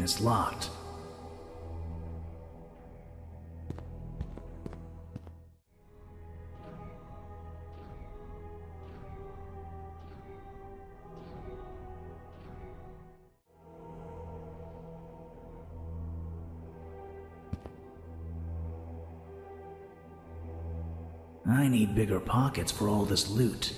and it's locked. I need bigger pockets for all this loot.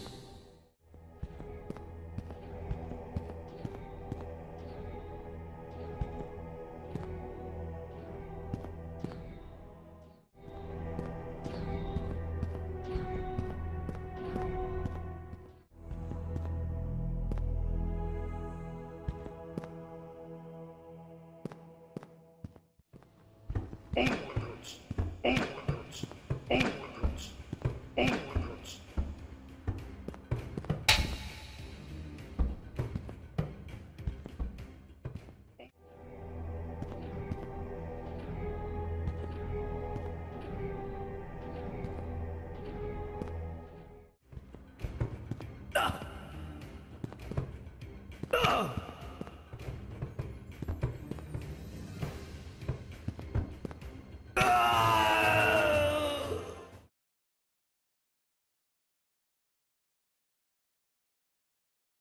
Ugh.